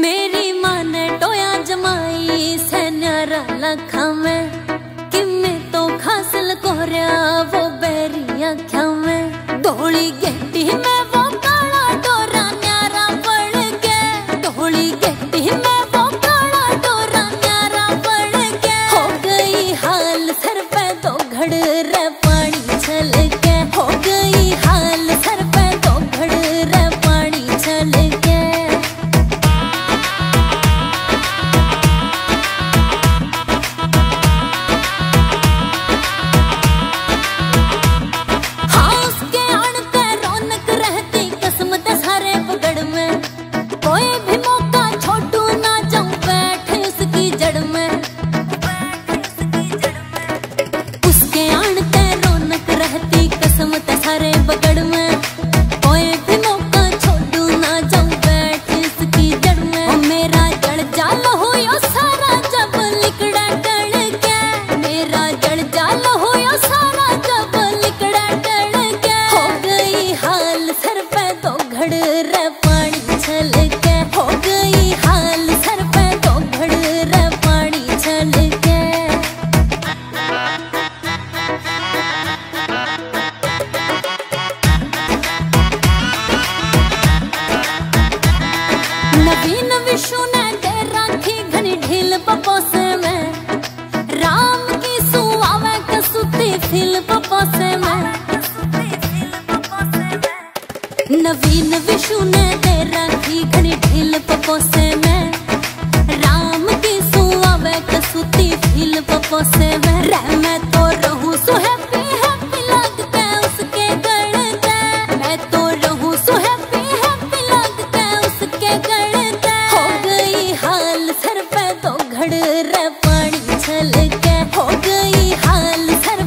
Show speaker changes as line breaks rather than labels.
मेरी माँ ने टोया जमाई से न्यारा लखा में। तो खासल कोरिया नवीन विष्णु ने कर राखी घनी ढील पपोस में। राम की सुआवे कसुती फिल पपोस में। नवीन विशु ने कर राखी घनी ढील पपोस में। राम की सुआवे कसुती फिल पपोस हो गई हाल सर